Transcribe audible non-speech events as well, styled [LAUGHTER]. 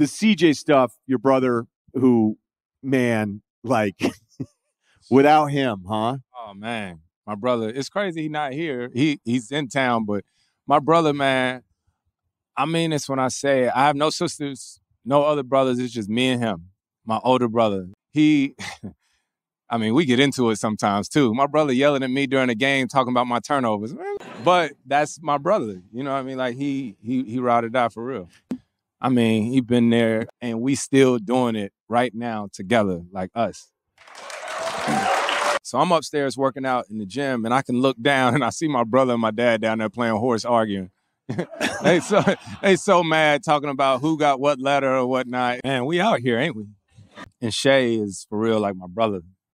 the CJ stuff, your brother, who, man, like, [LAUGHS] without him, huh? Oh man, my brother. It's crazy he's not here. He he's in town, but my brother, man. I mean this when I say it. I have no sisters, no other brothers. It's just me and him. My older brother. He. [LAUGHS] I mean, we get into it sometimes too. My brother yelling at me during the game, talking about my turnovers. But that's my brother. You know what I mean? Like he he he ride or die for real. I mean, he been there and we still doing it right now together, like us. So I'm upstairs working out in the gym and I can look [LAUGHS] down and I see my brother and my dad down there playing horse arguing. [LAUGHS] they so [LAUGHS] they so mad talking about who got what letter or whatnot. Man, we out here, ain't we? And Shai is for real like my brother.